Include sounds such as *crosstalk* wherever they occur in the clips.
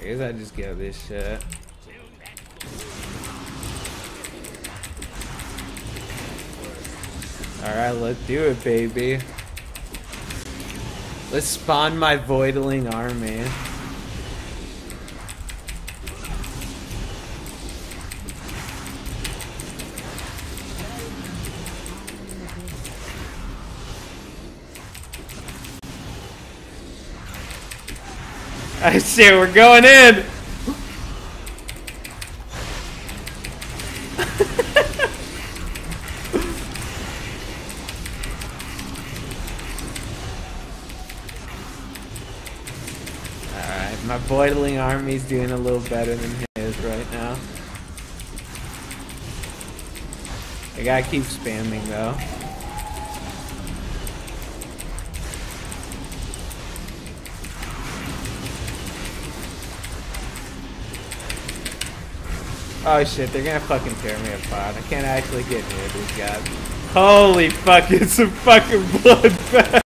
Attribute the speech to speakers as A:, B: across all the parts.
A: I guess I just get this shit. Alright, let's do it, baby. Let's spawn my Voidling army. I see, we're going in! Alright, my Voidling army's doing a little better than his right now. I gotta keep spamming though. Oh shit, they're gonna fucking tear me apart. I can't actually get near these guys. Holy fuck, *laughs* *laughs* it's a fucking bloodbath!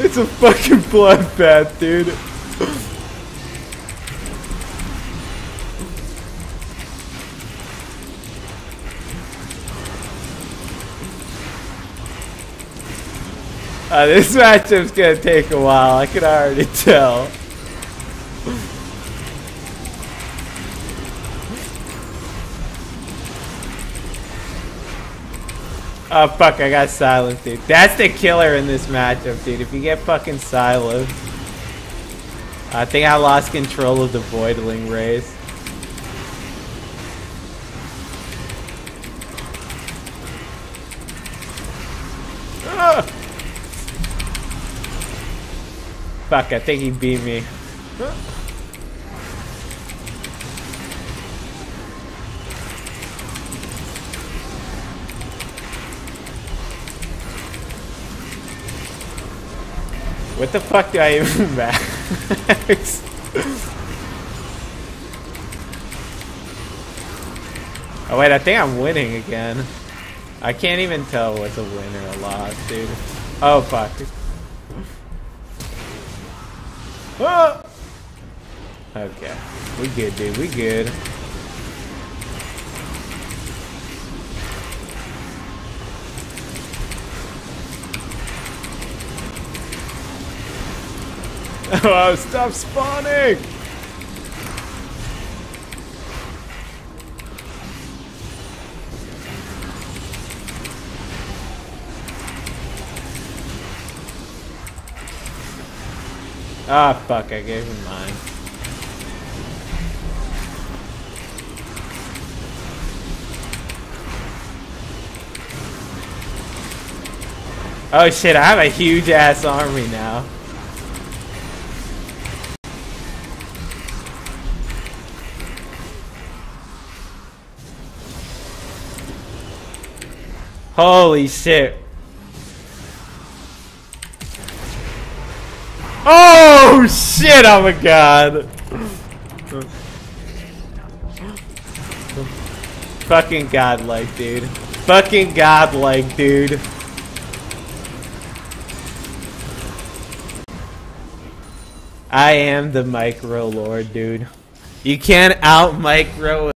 A: it's a fucking bloodbath, dude. Uh, this matchup's gonna take a while, I can already tell. Oh fuck, I got silenced, dude. That's the killer in this matchup, dude. If you get fucking silenced. I think I lost control of the Voidling race. Ah! Fuck, I think he beat me. What the fuck do I even *laughs* max? oh wait, I think I'm winning again. I can't even tell what's a win or a loss, dude. Oh fuck. Ah! Okay, we good, dude. We good. *laughs* Oh, stop spawning! Ah, fuck, I gave him mine. Oh shit, I have a huge ass army now. Holy shit. Oh shit, oh I'm a god. Fucking godlike, dude. Fucking godlike, dude. I am the micro lord, dude. You can't out micro